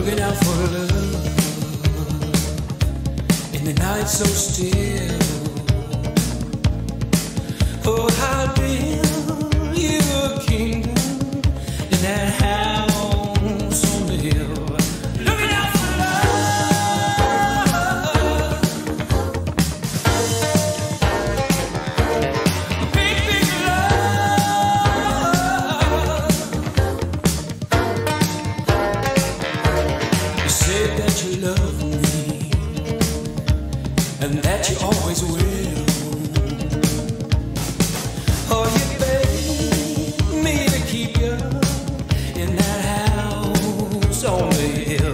looking out for love in the night so still. Oh, I've been and that you always will. Oh, you begged me to keep you in that house on the hill.